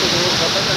đây thì có tất cả